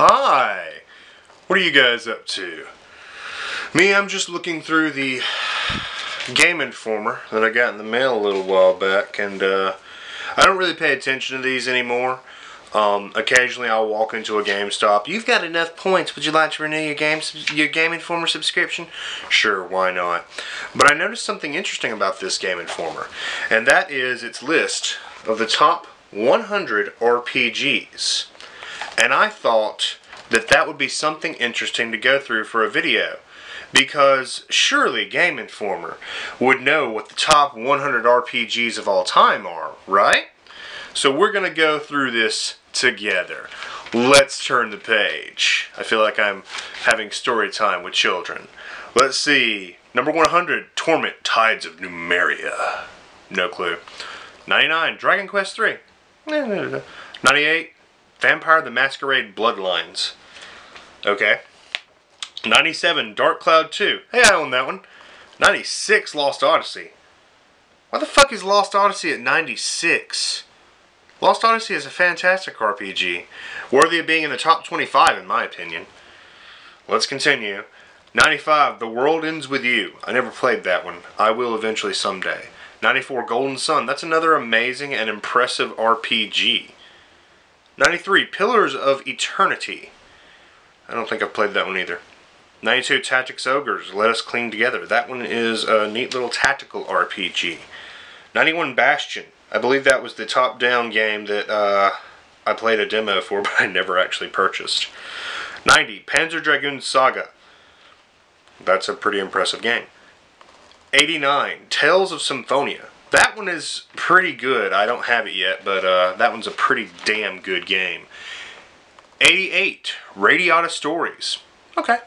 Hi! What are you guys up to? Me, I'm just looking through the Game Informer that I got in the mail a little while back, and uh, I don't really pay attention to these anymore. Um, occasionally, I'll walk into a GameStop. You've got enough points. Would you like to renew your game your Game Informer subscription? Sure, why not? But I noticed something interesting about this Game Informer, and that is its list of the top 100 RPGs. And I thought that that would be something interesting to go through for a video. Because surely Game Informer would know what the top 100 RPGs of all time are, right? So we're going to go through this together. Let's turn the page. I feel like I'm having story time with children. Let's see. Number 100, Torment Tides of Numenera. No clue. 99, Dragon Quest 3. 98, Vampire the Masquerade Bloodlines. Okay. 97, Dark Cloud 2. Hey, I own that one. 96, Lost Odyssey. Why the fuck is Lost Odyssey at 96? Lost Odyssey is a fantastic RPG, worthy of being in the top 25 in my opinion. Let's continue. 95, The World Ends With You. I never played that one. I will eventually someday. 94, Golden Sun. That's another amazing and impressive RPG. 93, Pillars of Eternity. I don't think I've played that one either. 92, Tactics Ogres, Let Us Cling Together. That one is a neat little tactical RPG. 91, Bastion. I believe that was the top-down game that uh, I played a demo for, but I never actually purchased. 90, Panzer Dragoon Saga. That's a pretty impressive game. 89, Tales of Symphonia. That one is pretty good. I don't have it yet, but uh, that one's a pretty damn good game. 88, Radiata Stories. Okay.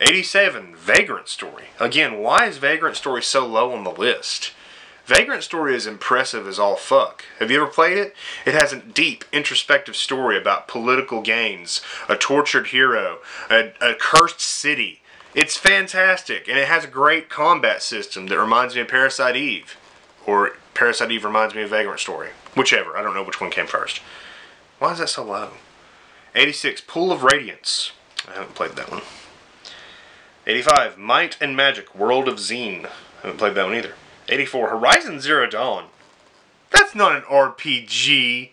87, Vagrant Story. Again, why is Vagrant Story so low on the list? Vagrant Story is impressive as all fuck. Have you ever played it? It has a deep, introspective story about political gains, a tortured hero, a, a cursed city. It's fantastic, and it has a great combat system that reminds me of Parasite Eve or Parasite Eve reminds me of Vagrant Story. Whichever. I don't know which one came first. Why is that so low? 86, Pool of Radiance. I haven't played that one. 85, Might and Magic, World of Xeen. I haven't played that one either. 84, Horizon Zero Dawn. That's not an RPG.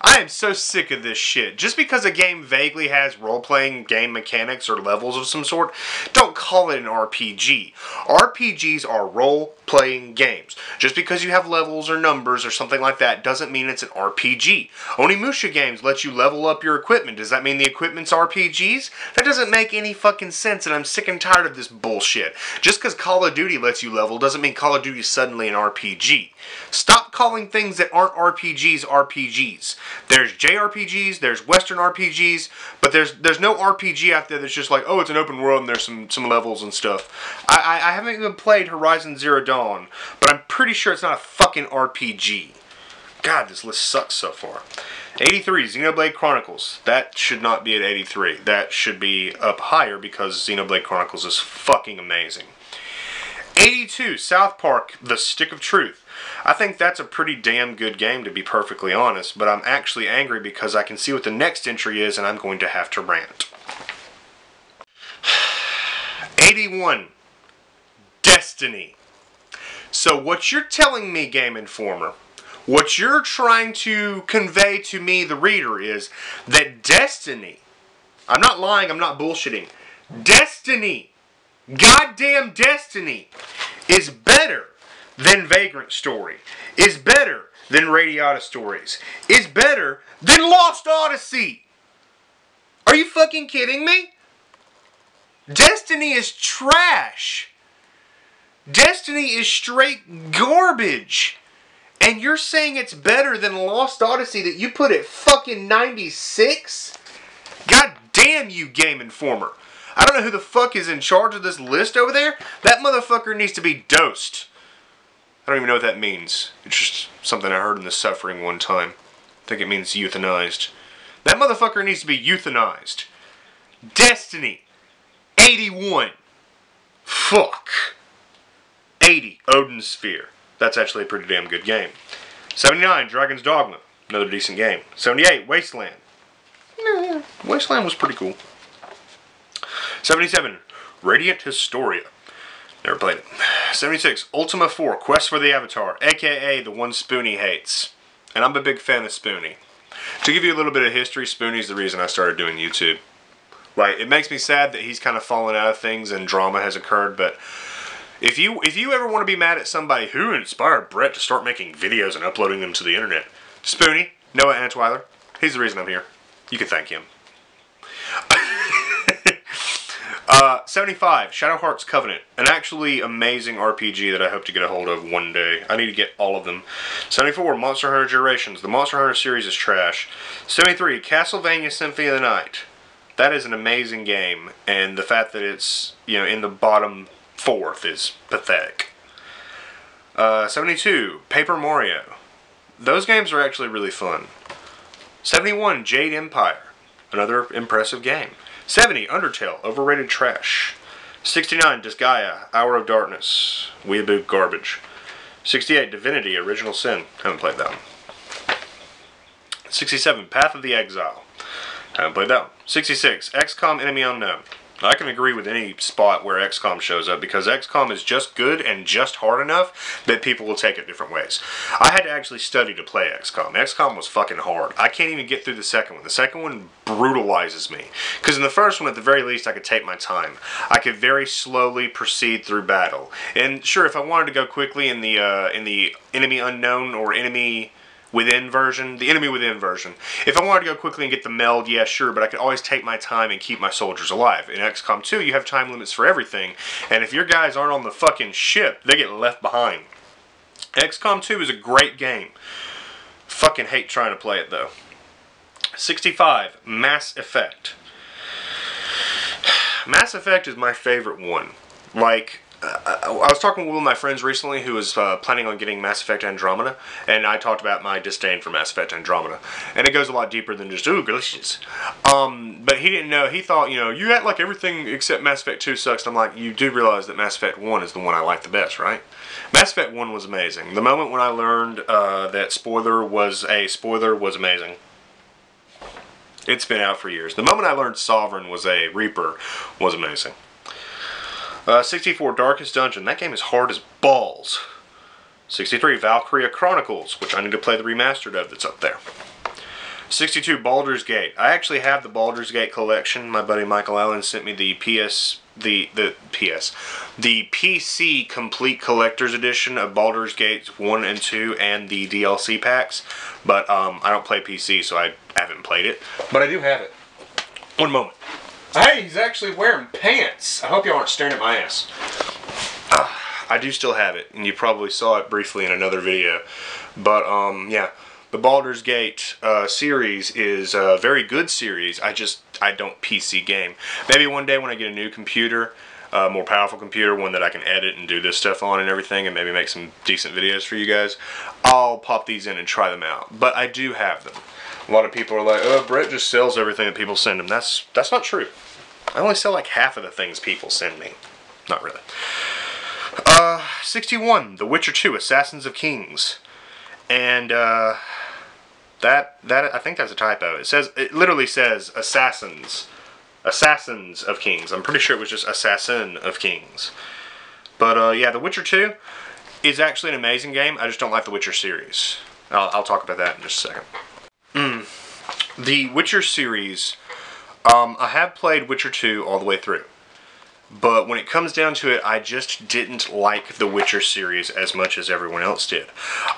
I am so sick of this shit. Just because a game vaguely has role playing game mechanics or levels of some sort, don't call it an RPG. RPGs are role playing games. Just because you have levels or numbers or something like that doesn't mean it's an RPG. Onimusha games let you level up your equipment. Does that mean the equipment's RPGs? That doesn't make any fucking sense, and I'm sick and tired of this bullshit. Just because Call of Duty lets you level doesn't mean Call of Duty is suddenly an RPG. Stop calling things that aren't RPGs RPGs. There's JRPGs, there's Western RPGs, but there's there's no RPG out there that's just like, oh, it's an open world and there's some some levels and stuff. I I, I haven't even played Horizon Zero Dawn, but I'm pretty sure it's not a fucking RPG. God, this list sucks so far. 83, Xenoblade Chronicles. That should not be at 83. That should be up higher because Xenoblade Chronicles is fucking amazing. 82, South Park, The Stick of Truth. I think that's a pretty damn good game to be perfectly honest, but I'm actually angry because I can see what the next entry is and I'm going to have to rant. 81, Destiny. So what you're telling me, Game Informer, what you're trying to convey to me, the reader, is that Destiny, I'm not lying, I'm not bullshitting, Destiny, goddamn Destiny, is better than Vagrant Story, is better than Radiata Stories, is better than Lost Odyssey. Are you fucking kidding me? Destiny is trash. Destiny is straight garbage. And you're saying it's better than Lost Odyssey that you put at fucking 96? God damn you, Game Informer. I don't know who the fuck is in charge of this list over there. That motherfucker needs to be dosed. I don't even know what that means. It's just something I heard in the suffering one time. I think it means euthanized. That motherfucker needs to be euthanized. Destiny. 81. Fuck. 80. Odin Sphere. That's actually a pretty damn good game. 79. Dragon's Dogma. Another decent game. 78. Wasteland. Wasteland was pretty cool. 77, Radiant Historia. Never played it. 76, Ultima 4, Quest for the Avatar, aka the one Spoony hates. And I'm a big fan of Spoony. To give you a little bit of history, Spoony's the reason I started doing YouTube. Like, it makes me sad that he's kind of fallen out of things and drama has occurred, but if you if you ever want to be mad at somebody who inspired Brett to start making videos and uploading them to the internet, Spoony, Noah Antweiler, he's the reason I'm here. You can thank him. Uh, 75, Shadow Hearts Covenant. An actually amazing RPG that I hope to get a hold of one day. I need to get all of them. 74, Monster Hunter Generations. The Monster Hunter series is trash. 73, Castlevania Symphony of the Night. That is an amazing game, and the fact that it's, you know, in the bottom fourth is pathetic. Uh, 72, Paper Mario. Those games are actually really fun. 71, Jade Empire. Another impressive game. 70, Undertale, overrated trash. 69, Disgaea, Hour of Darkness, Weeaboo garbage. 68, Divinity, Original Sin. Haven't played that one. 67, Path of the Exile. Haven't played that one. 66, XCOM Enemy Unknown. I can agree with any spot where XCOM shows up because XCOM is just good and just hard enough that people will take it different ways. I had to actually study to play XCOM. XCOM was fucking hard. I can't even get through the second one. The second one brutalizes me because in the first one, at the very least, I could take my time. I could very slowly proceed through battle. And sure, if I wanted to go quickly in the uh, in the enemy unknown or enemy within version, the enemy within version. If I wanted to go quickly and get the meld, yeah, sure, but I could always take my time and keep my soldiers alive. In XCOM 2, you have time limits for everything, and if your guys aren't on the fucking ship, they get left behind. XCOM 2 is a great game. Fucking hate trying to play it though. 65, Mass Effect. Mass Effect is my favorite one. Like, I was talking with one of my friends recently who was uh, planning on getting Mass Effect Andromeda, and I talked about my disdain for Mass Effect Andromeda, and it goes a lot deeper than just ooh delicious. Um, but he didn't know. He thought, you know, you act like everything except Mass Effect Two sucks. And I'm like, you do realize that Mass Effect One is the one I like the best, right? Mass Effect One was amazing. The moment when I learned uh, that spoiler was a spoiler was amazing. It's been out for years. The moment I learned Sovereign was a Reaper was amazing. Uh, 64, Darkest Dungeon. That game is hard as balls. 63, Valkyria Chronicles, which I need to play the remastered of that's up there. 62, Baldur's Gate. I actually have the Baldur's Gate collection. My buddy Michael Allen sent me the PS, the, the PS, the PC Complete Collector's Edition of Baldur's Gate 1 and 2 and the DLC packs. But um, I don't play PC, so I haven't played it. But I do have it. One moment. Hey, he's actually wearing pants. I hope y'all aren't staring at my ass. Uh, I do still have it, and you probably saw it briefly in another video. But, um, yeah. The Baldur's Gate uh, series is a very good series. I just, I don't PC game. Maybe one day when I get a new computer, a more powerful computer, one that I can edit and do this stuff on and everything, and maybe make some decent videos for you guys, I'll pop these in and try them out. But I do have them. A lot of people are like, oh, Brett just sells everything that people send him. That's, that's not true. I only sell like half of the things people send me. Not really. Uh, 61, The Witcher 2, Assassins of Kings. And, uh, that, that, I think that's a typo. It says, it literally says Assassins. Assassins of Kings. I'm pretty sure it was just Assassin of Kings. But, uh, yeah, The Witcher 2 is actually an amazing game. I just don't like The Witcher series. I'll, I'll talk about that in just a second. Mm. The Witcher series, um, I have played Witcher 2 all the way through. But when it comes down to it, I just didn't like the Witcher series as much as everyone else did.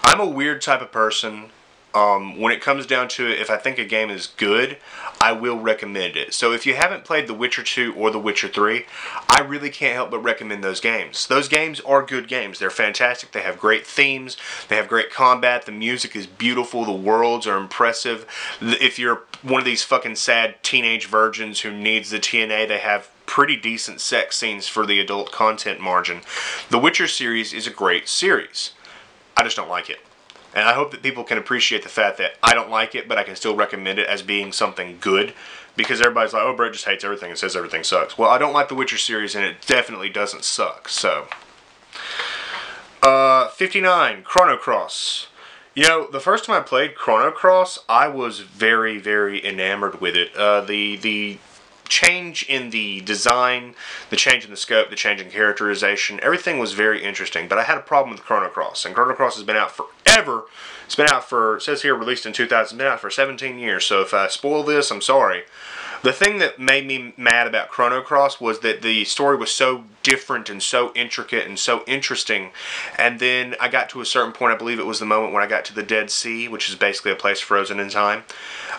I'm a weird type of person. Um, when it comes down to it, if I think a game is good, I will recommend it. So if you haven't played The Witcher 2 or The Witcher 3, I really can't help but recommend those games. Those games are good games. They're fantastic. They have great themes. They have great combat. The music is beautiful. The worlds are impressive. If you're one of these fucking sad teenage virgins who needs the TNA, they have pretty decent sex scenes for the adult content margin. The Witcher series is a great series. I just don't like it. And I hope that people can appreciate the fact that I don't like it, but I can still recommend it as being something good. Because everybody's like, oh, Brett just hates everything and says everything sucks. Well, I don't like the Witcher series, and it definitely doesn't suck. So, uh, 59, Chrono Cross. You know, the first time I played Chrono Cross, I was very, very enamored with it. Uh, the the change in the design, the change in the scope, the change in characterization, everything was very interesting. But I had a problem with Chrono Cross, and Chrono Cross has been out forever. It's been out for, says here, released in 2000, been out for 17 years. So if I spoil this, I'm sorry. The thing that made me mad about Chrono Cross was that the story was so different and so intricate and so interesting. And then I got to a certain point, I believe it was the moment when I got to the Dead Sea, which is basically a place frozen in time.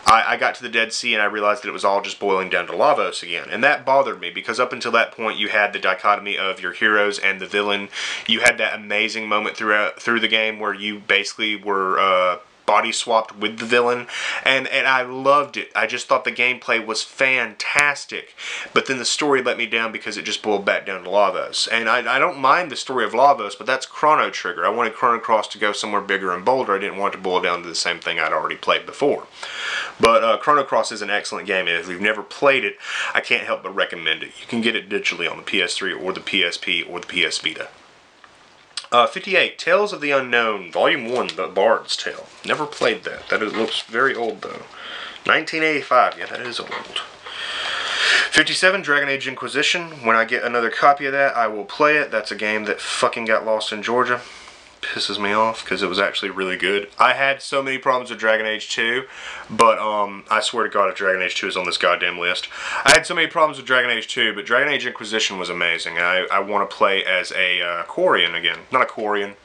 I, I got to the Dead Sea and I realized that it was all just boiling down to Lavos again. And that bothered me because up until that point you had the dichotomy of your heroes and the villain. You had that amazing moment throughout through the game where you basically were uh, body swapped with the villain, and and I loved it. I just thought the gameplay was fantastic, but then the story let me down because it just boiled back down to Lavos. And I, I don't mind the story of Lavos, but that's Chrono Trigger. I wanted Chrono Cross to go somewhere bigger and bolder. I didn't want to boil down to the same thing I'd already played before. But uh, Chrono Cross is an excellent game, and if you've never played it, I can't help but recommend it. You can get it digitally on the PS3 or the PSP or the PS Vita. Uh, 58, Tales of the Unknown, Volume 1, The Bard's Tale. Never played that. That is, looks very old, though. 1985, yeah, that is old. 57, Dragon Age Inquisition. When I get another copy of that, I will play it. That's a game that fucking got lost in Georgia pisses me off because it was actually really good. I had so many problems with Dragon Age 2, but um, I swear to God, if Dragon Age 2 is on this goddamn list, I had so many problems with Dragon Age 2, but Dragon Age Inquisition was amazing. I, I want to play as a uh, again, not a Quarian.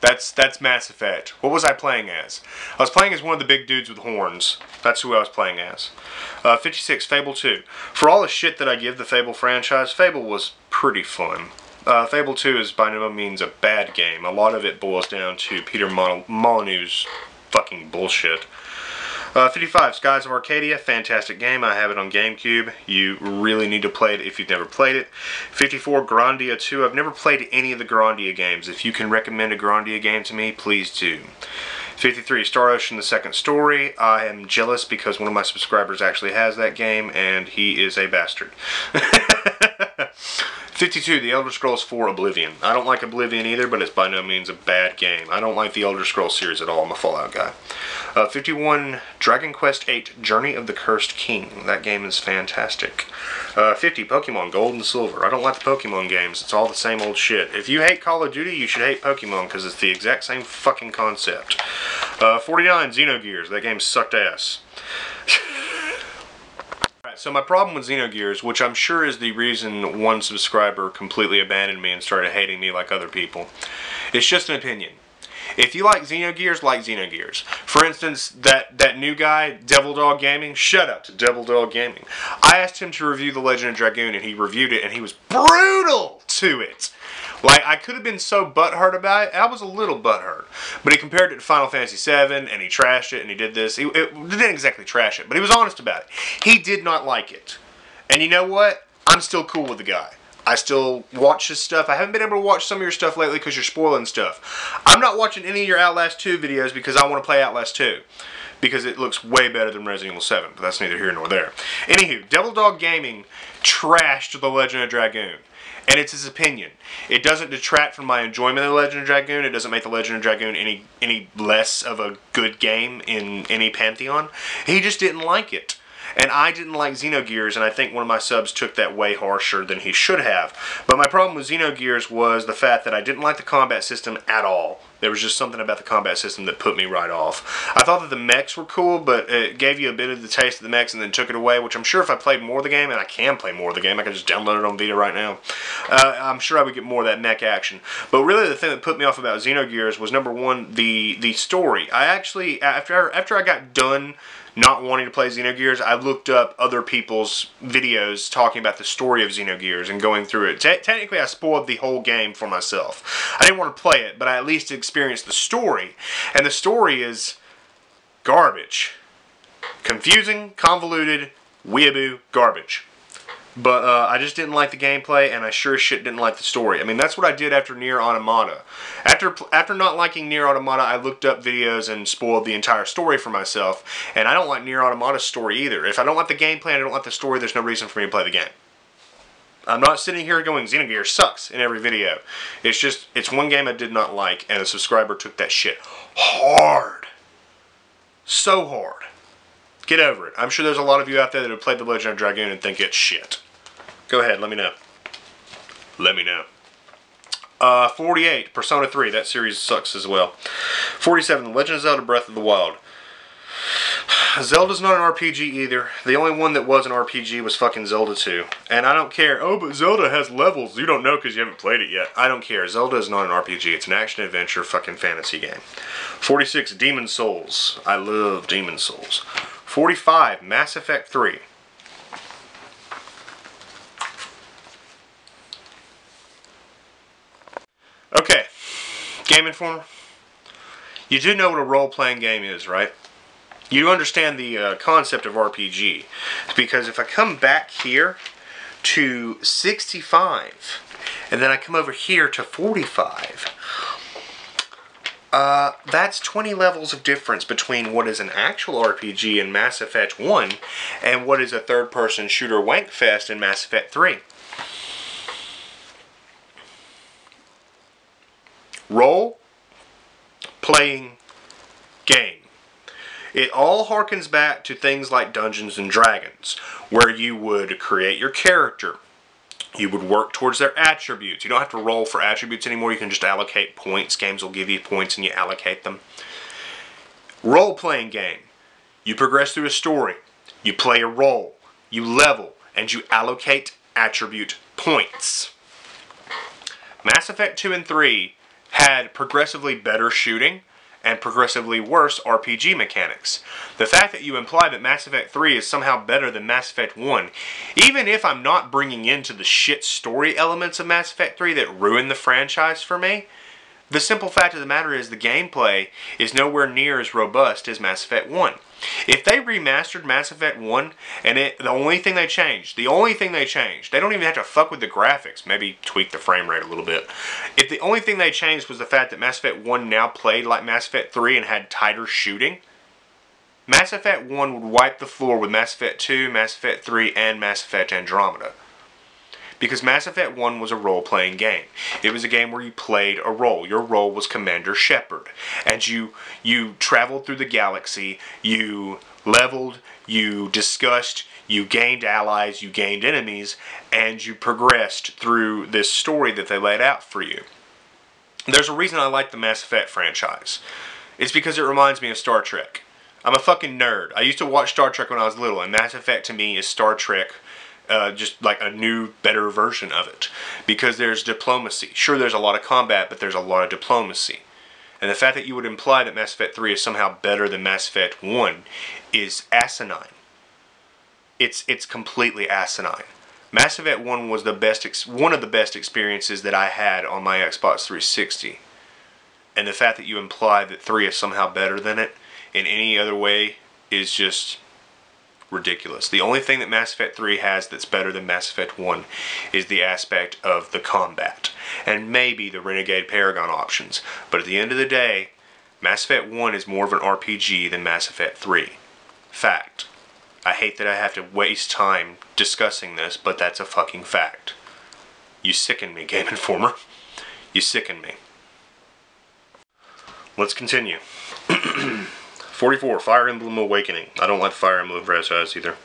That's that's Mass Effect. What was I playing as? I was playing as one of the big dudes with horns. That's who I was playing as. Uh, 56, Fable 2. For all the shit that I give the Fable franchise, Fable was pretty fun. Uh, Fable 2 is by no means a bad game. A lot of it boils down to Peter Molyneux's fucking bullshit. Uh, 55, Skies of Arcadia, fantastic game. I have it on GameCube. You really need to play it if you've never played it. 54, Grandia 2. I've never played any of the Grandia games. If you can recommend a Grandia game to me, please do. 53, Star Ocean The Second Story. I am jealous because one of my subscribers actually has that game, and he is a bastard. 52, The Elder Scrolls 4 Oblivion. I don't like Oblivion either, but it's by no means a bad game. I don't like the Elder Scrolls series at all. I'm a Fallout guy. Uh, 51, Dragon Quest VIII Journey of the Cursed King. That game is fantastic. Uh, 50, Pokemon Gold and Silver. I don't like the Pokemon games. It's all the same old shit. If you hate Call of Duty, you should hate Pokemon because it's the exact same fucking concept. Uh, 49, Xenogears. That game sucked ass. so my problem with Xenogears, which I'm sure is the reason one subscriber completely abandoned me and started hating me like other people, it's just an opinion. If you like Xenogears, like Xenogears. For instance, that, that new guy, Devil Dog Gaming, shut up to Devil Dog Gaming. I asked him to review The Legend of Dragoon, and he reviewed it, and he was brutal to it. Like, I could have been so butthurt about it. I was a little butthurt. But he compared it to Final Fantasy VII, and he trashed it, and he did this. He it, didn't exactly trash it, but he was honest about it. He did not like it. And you know what? I'm still cool with the guy. I still watch his stuff. I haven't been able to watch some of your stuff lately because you're spoiling stuff. I'm not watching any of your Outlast 2 videos because I want to play Outlast 2 because it looks way better than Resident Evil 7, but that's neither here nor there. Anywho, Devil Dog Gaming trashed The Legend of Dragoon and it's his opinion. It doesn't detract from my enjoyment of the Legend of Dragoon. It doesn't make the Legend of Dragoon any any less of a good game in any pantheon. He just didn't like it. And I didn't like Xenogears, and I think one of my subs took that way harsher than he should have. But my problem with Xenogears was the fact that I didn't like the combat system at all. There was just something about the combat system that put me right off. I thought that the mechs were cool, but it gave you a bit of the taste of the mechs and then took it away, which I'm sure if I played more of the game, and I can play more of the game, I can just download it on Vita right now, uh, I'm sure I would get more of that mech action. But really the thing that put me off about Xenogears was number one, the, the story. I actually, after, after I got done not wanting to play Xenogears, I looked up other people's videos talking about the story of Xenogears and going through it. Te technically, I spoiled the whole game for myself. I didn't want to play it, but I at least experienced the story. And the story is garbage. Confusing, convoluted, weeaboo garbage. But uh, I just didn't like the gameplay, and I sure as shit didn't like the story. I mean, that's what I did after Nier Automata. After after not liking Nier Automata, I looked up videos and spoiled the entire story for myself. And I don't like Nier Automata's story either. If I don't like the gameplay and I don't like the story, there's no reason for me to play the game. I'm not sitting here going Xenogears sucks in every video. It's just, it's one game I did not like, and a subscriber took that shit hard. So hard. Get over it. I'm sure there's a lot of you out there that have played The Legend of Dragoon and think it's shit. Go ahead, let me know. Let me know. Uh, 48, Persona 3. That series sucks as well. 47, The Legend of Zelda Breath of the Wild. Zelda's not an RPG either. The only one that was an RPG was fucking Zelda 2. And I don't care. Oh, but Zelda has levels. You don't know because you haven't played it yet. I don't care. Zelda is not an RPG. It's an action adventure fucking fantasy game. 46, Demon Souls. I love Demon Souls. 45, Mass Effect 3. Okay, Game Informer. You do know what a role-playing game is, right? You understand the uh, concept of RPG. Because if I come back here to 65, and then I come over here to 45, uh, that's 20 levels of difference between what is an actual RPG in Mass Effect 1 and what is a third-person shooter wankfest in Mass Effect 3. Role playing game. It all harkens back to things like Dungeons and Dragons, where you would create your character. You would work towards their attributes. You don't have to roll for attributes anymore. You can just allocate points. Games will give you points and you allocate them. Role playing game. You progress through a story. You play a role. You level. And you allocate attribute points. Mass Effect 2 and 3 had progressively better shooting and progressively worse RPG mechanics. The fact that you imply that Mass Effect 3 is somehow better than Mass Effect 1, even if I'm not bringing into the shit story elements of Mass Effect 3 that ruin the franchise for me, the simple fact of the matter is the gameplay is nowhere near as robust as Mass Effect 1. If they remastered Mass Effect 1 and it the only thing they changed, the only thing they changed, they don't even have to fuck with the graphics, maybe tweak the frame rate a little bit. If the only thing they changed was the fact that Mass Effect 1 now played like Mass Effect 3 and had tighter shooting, Mass Effect 1 would wipe the floor with Mass Effect 2, Mass Effect 3, and Mass Effect Andromeda because Mass Effect 1 was a role playing game. It was a game where you played a role. Your role was Commander Shepard. And you you traveled through the galaxy, you leveled, you discussed, you gained allies, you gained enemies, and you progressed through this story that they laid out for you. There's a reason I like the Mass Effect franchise. It's because it reminds me of Star Trek. I'm a fucking nerd. I used to watch Star Trek when I was little, and Mass Effect to me is Star Trek uh, just like a new, better version of it. Because there's diplomacy. Sure, there's a lot of combat, but there's a lot of diplomacy. And the fact that you would imply that Mass Effect 3 is somehow better than Mass Effect 1 is asinine. It's, it's completely asinine. Mass Effect 1 was the best one of the best experiences that I had on my Xbox 360. And the fact that you imply that 3 is somehow better than it in any other way is just ridiculous. The only thing that Mass Effect 3 has that's better than Mass Effect 1 is the aspect of the combat. And maybe the Renegade Paragon options. But at the end of the day, Mass Effect 1 is more of an RPG than Mass Effect 3. Fact. I hate that I have to waste time discussing this, but that's a fucking fact. You sicken me, Game Informer. You sicken me. Let's continue. 44, Fire Emblem Awakening. I don't like Fire Emblem franchise either.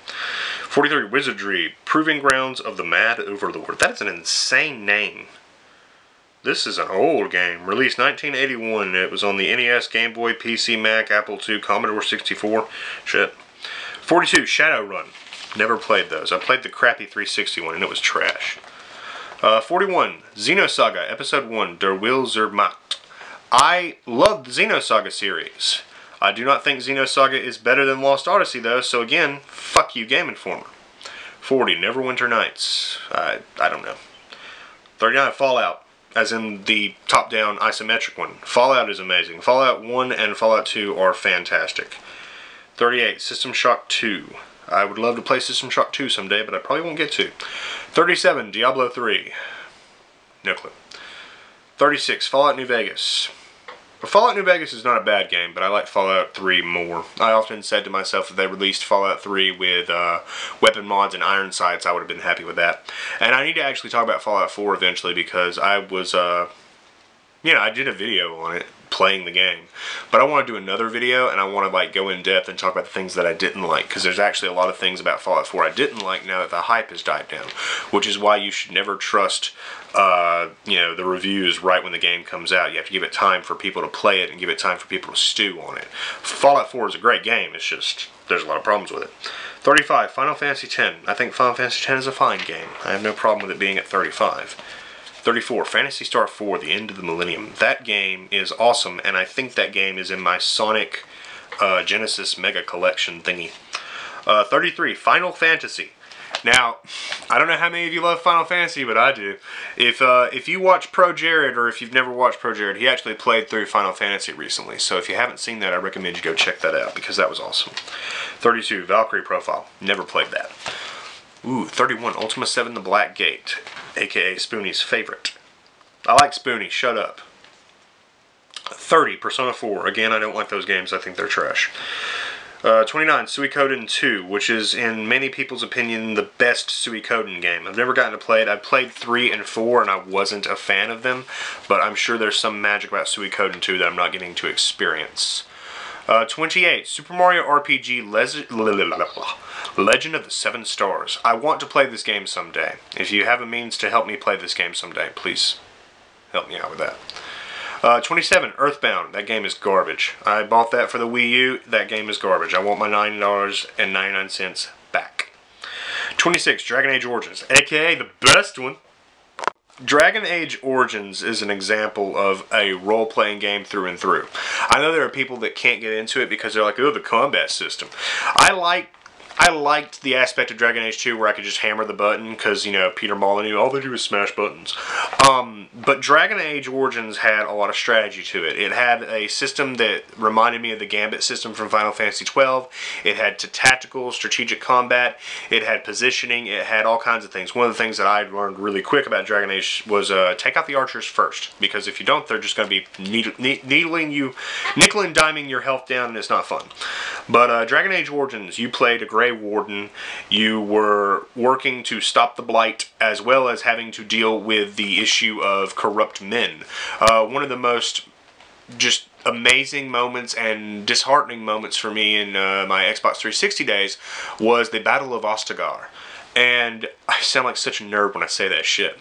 43, Wizardry, Proving Grounds of the Mad Overlord. That's an insane name. This is an old game. Released 1981. It was on the NES, Game Boy, PC, Mac, Apple II, Commodore 64. Shit. 42, Shadowrun. Never played those. I played the crappy 360 one and it was trash. Uh, 41, Xenosaga, Episode 1, Der Will zur Macht. I love the Xenosaga series. I do not think Xenosaga is better than Lost Odyssey, though, so again, fuck you, Game Informer. 40, Neverwinter Nights. I, I don't know. 39, Fallout, as in the top-down isometric one. Fallout is amazing. Fallout 1 and Fallout 2 are fantastic. 38, System Shock 2. I would love to play System Shock 2 someday, but I probably won't get to. 37, Diablo 3. No clue. 36, Fallout New Vegas. Fallout New Vegas is not a bad game, but I like Fallout 3 more. I often said to myself if they released Fallout 3 with uh, weapon mods and iron sights, I would have been happy with that. And I need to actually talk about Fallout 4 eventually because I was, uh, you know, I did a video on it playing the game. But I want to do another video and I want to like go in depth and talk about the things that I didn't like because there's actually a lot of things about Fallout 4 I didn't like now that the hype has died down, which is why you should never trust uh, you know the reviews right when the game comes out. You have to give it time for people to play it and give it time for people to stew on it. Fallout 4 is a great game. It's just there's a lot of problems with it. 35 Final Fantasy X. I think Final Fantasy X is a fine game. I have no problem with it being at 35. 34, Phantasy Star 4, The End of the Millennium. That game is awesome, and I think that game is in my Sonic uh, Genesis Mega Collection thingy. Uh, 33, Final Fantasy. Now, I don't know how many of you love Final Fantasy, but I do. If uh, if you watch Pro Jared, or if you've never watched Pro Jared, he actually played through Final Fantasy recently. So if you haven't seen that, I recommend you go check that out because that was awesome. 32, Valkyrie Profile. Never played that. Ooh, 31, Ultima 7 The Black Gate, aka Spoony's favorite. I like Spoonie, shut up. 30, Persona 4. Again, I don't like those games, I think they're trash. Uh, 29, Suikoden 2, which is, in many people's opinion, the best Suikoden game. I've never gotten to play it. I played 3 and 4, and I wasn't a fan of them, but I'm sure there's some magic about Suikoden 2 that I'm not getting to experience. Uh, 28, Super Mario RPG Legend of the Seven Stars. I want to play this game someday. If you have a means to help me play this game someday, please help me out with that. Uh, 27, Earthbound. That game is garbage. I bought that for the Wii U. That game is garbage. I want my $9.99 back. 26, Dragon Age Origins, aka the best one. Dragon Age Origins is an example of a role playing game through and through. I know there are people that can't get into it because they're like, oh, the combat system. I like I liked the aspect of Dragon Age 2 where I could just hammer the button because, you know, Peter Molyneux, all they do is smash buttons. Um, but Dragon Age Origins had a lot of strategy to it. It had a system that reminded me of the Gambit system from Final Fantasy 12. It had tactical, strategic combat. It had positioning. It had all kinds of things. One of the things that I learned really quick about Dragon Age was uh, take out the archers first because if you don't, they're just going to be needling you, nickel and diming your health down and it's not fun. But uh, Dragon Age Origins, you played a Grey Warden. You were working to stop the Blight as well as having to deal with the issue of corrupt men. Uh, one of the most just amazing moments and disheartening moments for me in uh, my Xbox 360 days was the Battle of Ostagar. And I sound like such a nerd when I say that shit.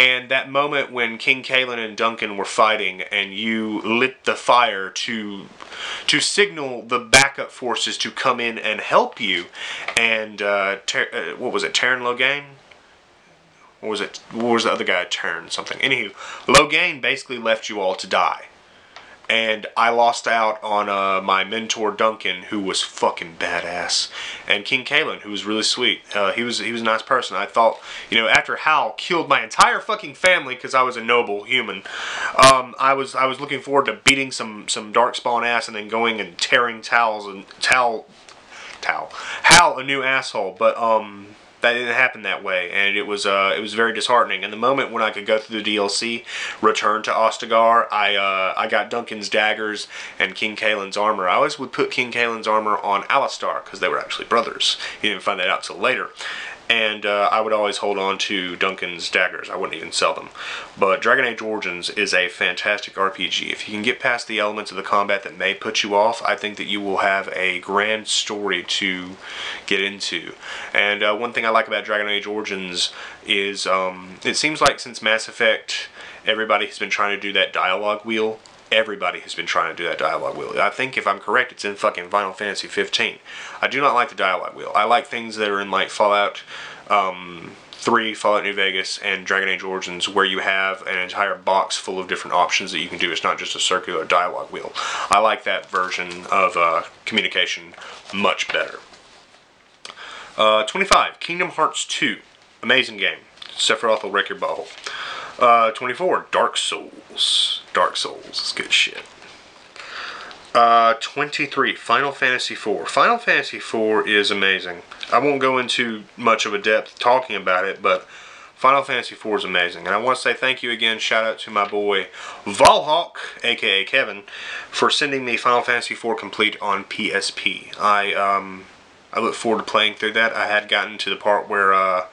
And that moment when King Cailan and Duncan were fighting and you lit the fire to to signal the backup forces to come in and help you. And uh, uh, what was it, Teyrn Loghain? Or was it, what was the other guy, Turn something? Anywho, Loghain basically left you all to die and I lost out on uh, my mentor Duncan, who was fucking badass, and King Cailan, who was really sweet. Uh, he was he was a nice person. I thought, you know, after Hal killed my entire fucking family because I was a noble human, um, I was I was looking forward to beating some some darkspawn ass and then going and tearing towels and towel towel Hal a new asshole. But um, that didn't happen that way, and it was uh, it was very disheartening. And the moment when I could go through the DLC, return to Ostagar, I uh, I got Duncan's daggers and King Cailan's armor. I always would put King Cailan's armor on Alistair because they were actually brothers. You didn't find that out till later and uh, I would always hold on to Duncan's daggers. I wouldn't even sell them. But Dragon Age Origins is a fantastic RPG. If you can get past the elements of the combat that may put you off, I think that you will have a grand story to get into. And uh, one thing I like about Dragon Age Origins is um, it seems like since Mass Effect, everybody has been trying to do that dialogue wheel everybody has been trying to do that dialogue wheel. I think if I'm correct, it's in fucking Final Fantasy 15. I do not like the dialogue wheel. I like things that are in like Fallout um, 3, Fallout New Vegas, and Dragon Age Origins, where you have an entire box full of different options that you can do. It's not just a circular dialogue wheel. I like that version of uh, communication much better. Uh, 25, Kingdom Hearts 2. Amazing game. Sephiroth will wreck your butthole. Uh, 24, Dark Souls. Dark Souls is good shit. Uh, 23, Final Fantasy IV. Final Fantasy IV is amazing. I won't go into much of a depth talking about it, but Final Fantasy IV is amazing. And I want to say thank you again. Shout out to my boy Valhawk, aka Kevin, for sending me Final Fantasy IV Complete on PSP. I um, I look forward to playing through that. I had gotten to the part where uh,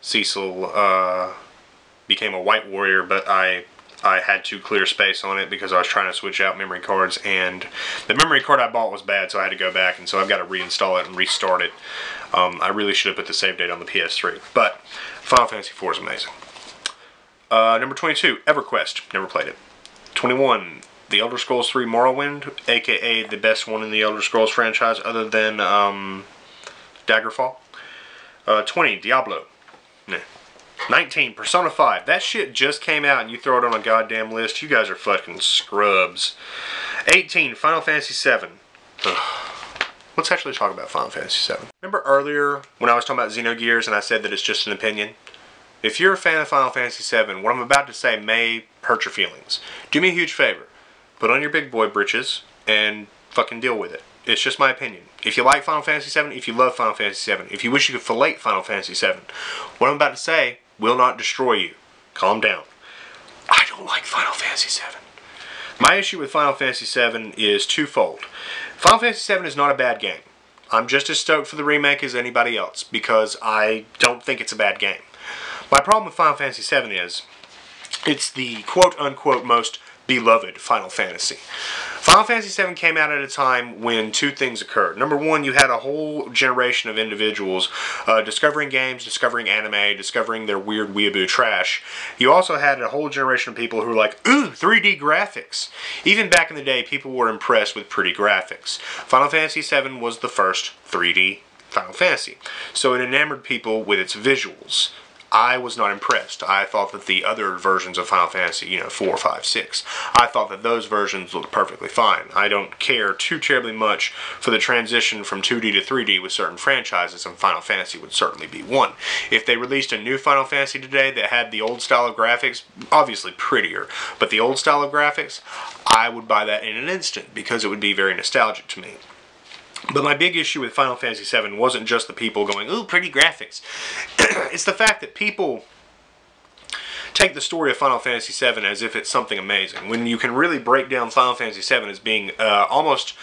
Cecil uh, became a White Warrior, but I I had to clear space on it because I was trying to switch out memory cards, and the memory card I bought was bad, so I had to go back, and so I've got to reinstall it and restart it. Um, I really should have put the save date on the PS3, but Final Fantasy IV is amazing. Uh, number 22, EverQuest. Never played it. 21, The Elder Scrolls 3 Morrowind, aka the best one in the Elder Scrolls franchise other than um, Daggerfall. Uh, 20, Diablo. Nah. 19, Persona 5. That shit just came out and you throw it on a goddamn list. You guys are fucking scrubs. 18, Final Fantasy 7. Let's actually talk about Final Fantasy 7. Remember earlier when I was talking about Xenogears and I said that it's just an opinion? If you're a fan of Final Fantasy 7, what I'm about to say may hurt your feelings. Do me a huge favor. Put on your big boy britches and fucking deal with it. It's just my opinion. If you like Final Fantasy 7, if you love Final Fantasy 7, if you wish you could fillet Final Fantasy 7, what I'm about to say will not destroy you. Calm down. I don't like Final Fantasy VII. My issue with Final Fantasy VII is twofold. Final Fantasy 7 is not a bad game. I'm just as stoked for the remake as anybody else because I don't think it's a bad game. My problem with Final Fantasy VII is it's the quote unquote most beloved Final Fantasy. Final Fantasy VII came out at a time when two things occurred. Number one, you had a whole generation of individuals uh, discovering games, discovering anime, discovering their weird weeaboo trash. You also had a whole generation of people who were like, ooh, 3D graphics. Even back in the day, people were impressed with pretty graphics. Final Fantasy VII was the first 3D Final Fantasy. So it enamored people with its visuals. I was not impressed. I thought that the other versions of Final Fantasy, you know, 4, 5, 6, I thought that those versions looked perfectly fine. I don't care too terribly much for the transition from 2D to 3D with certain franchises, and Final Fantasy would certainly be one. If they released a new Final Fantasy today that had the old style of graphics, obviously prettier, but the old style of graphics, I would buy that in an instant because it would be very nostalgic to me. But my big issue with Final Fantasy VII wasn't just the people going, ooh, pretty graphics. it's the fact that people take the story of Final Fantasy VII as if it's something amazing, when you can really break down Final Fantasy VII as being uh, almost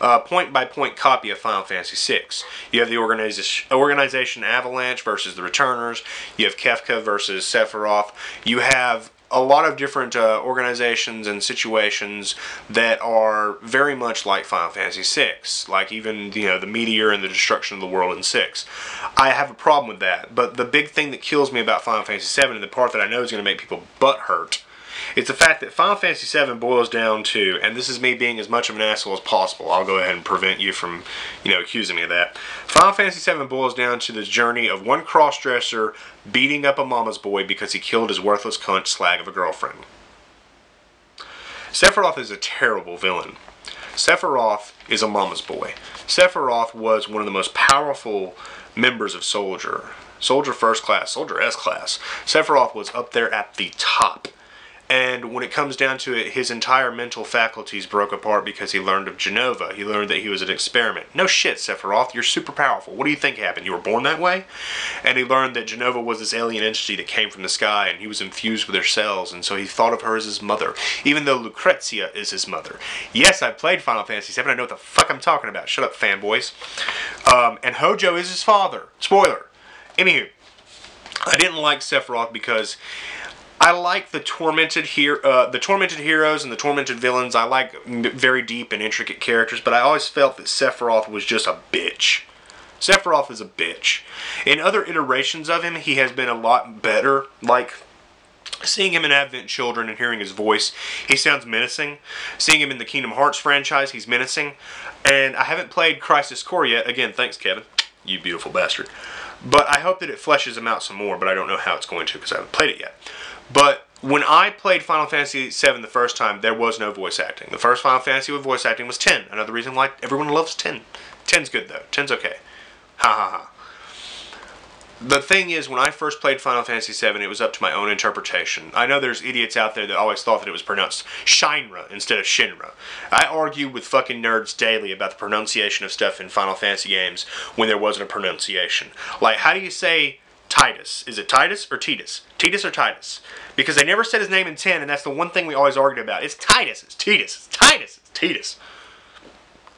a point-by-point copy of Final Fantasy VI. You have the organization, organization Avalanche versus the Returners. You have Kefka versus Sephiroth. You have a lot of different uh, organizations and situations that are very much like Final Fantasy VI, like even you know the meteor and the destruction of the world in six. I have a problem with that, but the big thing that kills me about Final Fantasy VII, and the part that I know is going to make people butt hurt, it's the fact that Final Fantasy VII boils down to, and this is me being as much of an asshole as possible. I'll go ahead and prevent you from, you know, accusing me of that. Final Fantasy VII boils down to the journey of one crossdresser beating up a mama's boy because he killed his worthless cunt slag of a girlfriend. Sephiroth is a terrible villain. Sephiroth is a mama's boy. Sephiroth was one of the most powerful members of Soldier. Soldier First Class, Soldier S Class. Sephiroth was up there at the top. And when it comes down to it, his entire mental faculties broke apart because he learned of Jenova. He learned that he was an experiment. No shit, Sephiroth, you're super powerful. What do you think happened? You were born that way? And he learned that Jenova was this alien entity that came from the sky and he was infused with her cells, and so he thought of her as his mother, even though Lucrezia is his mother. Yes, I played Final Fantasy VII. I know what the fuck I'm talking about. Shut up, fanboys. Um, and Hojo is his father. Spoiler. Anywho, I didn't like Sephiroth because I like the tormented here, uh, the tormented heroes and the tormented villains. I like very deep and intricate characters, but I always felt that Sephiroth was just a bitch. Sephiroth is a bitch. In other iterations of him, he has been a lot better. Like seeing him in Advent Children and hearing his voice, he sounds menacing. Seeing him in the Kingdom Hearts franchise, he's menacing. And I haven't played Crisis Core yet. Again, thanks, Kevin. You beautiful bastard. But I hope that it fleshes him out some more, but I don't know how it's going to because I haven't played it yet. But when I played Final Fantasy VII the first time, there was no voice acting. The first Final Fantasy with voice acting was 10. Another reason why everyone loves 10. 10's good though. 10's okay. Ha ha ha. The thing is, when I first played Final Fantasy VII, it was up to my own interpretation. I know there's idiots out there that always thought that it was pronounced Shinra instead of Shinra. I argue with fucking nerds daily about the pronunciation of stuff in Final Fantasy games when there wasn't a pronunciation. Like, how do you say Tidus. Is it Tidus or Tidus? Tidus or Tidus? Because they never said his name in 10, and that's the one thing we always argued about. It's Tidus. It's Tidus. It's Tidus. It's Tidus.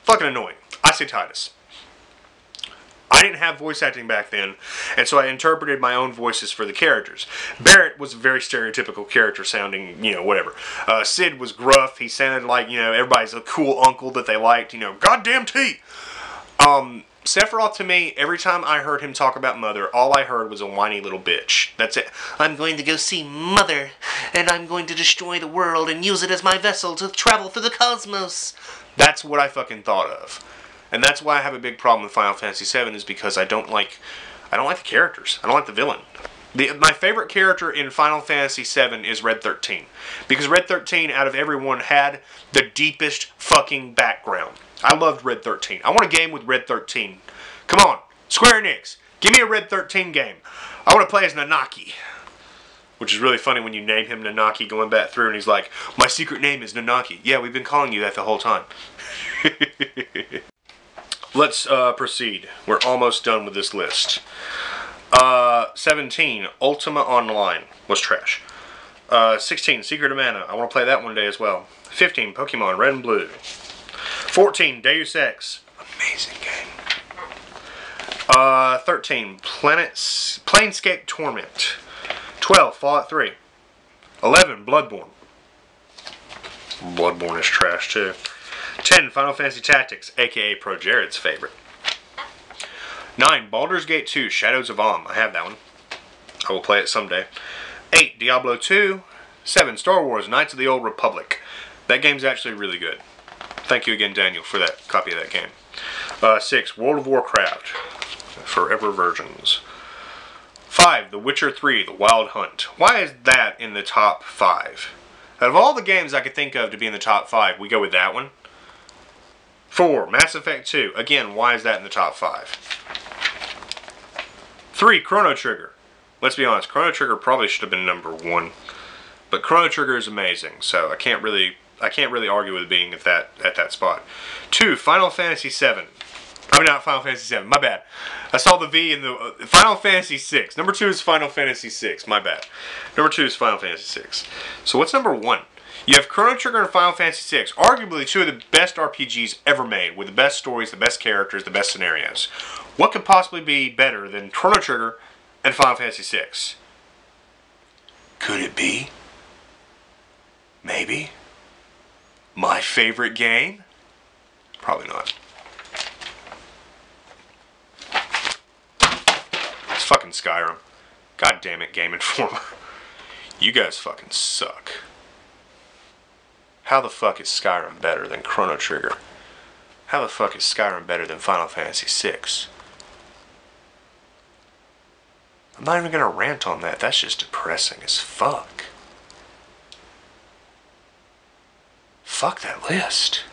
Fucking annoying. I say Tidus. I didn't have voice acting back then, and so I interpreted my own voices for the characters. Barret was a very stereotypical character sounding, you know, whatever. Uh, Cid was gruff. He sounded like, you know, everybody's a cool uncle that they liked, you know, goddamn T. Um, Sephiroth to me, every time I heard him talk about Mother, all I heard was a whiny little bitch. That's it. I'm going to go see Mother, and I'm going to destroy the world and use it as my vessel to travel through the cosmos. That's what I fucking thought of. And that's why I have a big problem with Final Fantasy VII is because I don't like, I don't like the characters. I don't like the villain. The, my favorite character in Final Fantasy VII is Red 13. Because Red 13, out of everyone, had the deepest fucking background. I loved Red 13. I want a game with Red 13. Come on, Square Enix, give me a Red 13 game. I want to play as Nanaki. Which is really funny when you name him Nanaki going back through and he's like, My secret name is Nanaki. Yeah, we've been calling you that the whole time. Let's uh, proceed. We're almost done with this list. Uh, 17, Ultima Online was trash. Uh, 16, Secret of Mana. I want to play that one day as well. 15, Pokemon Red and Blue. 14, Deus Ex. Amazing game. Uh, 13, Planets, Planescape Torment. 12, Fallout 3. 11, Bloodborne. Bloodborne is trash too. 10. Final Fantasy Tactics, aka ProJared's favorite. 9. Baldur's Gate 2, Shadows of Amn. I have that one. I will play it someday. 8. Diablo 2. 7. Star Wars, Knights of the Old Republic. That game's actually really good. Thank you again, Daniel, for that copy of that game. Uh, 6. World of Warcraft, Forever Versions. 5. The Witcher 3, The Wild Hunt. Why is that in the top 5? Out of all the games I could think of to be in the top 5, we go with that one. Four, Mass Effect 2. Again, why is that in the top five? Three, Chrono Trigger. Let's be honest, Chrono Trigger probably should have been number one. But Chrono Trigger is amazing, so I can't really I can't really argue with being at that at that spot. Two, Final Fantasy VII. I mean, not Final Fantasy VII. My bad. I saw the V in the uh, Final Fantasy VI. Number two is Final Fantasy VI. My bad. Number two is Final Fantasy VI. So what's number one? You have Chrono Trigger and Final Fantasy VI, arguably two of the best RPGs ever made, with the best stories, the best characters, the best scenarios. What could possibly be better than Chrono Trigger and Final Fantasy VI? Could it be? Maybe. My favorite game? Probably not. It's fucking Skyrim. God damn it, Game Informer. You guys fucking suck. How the fuck is Skyrim better than Chrono Trigger? How the fuck is Skyrim better than Final Fantasy VI? I'm not even gonna rant on that. That's just depressing as fuck. Fuck that list.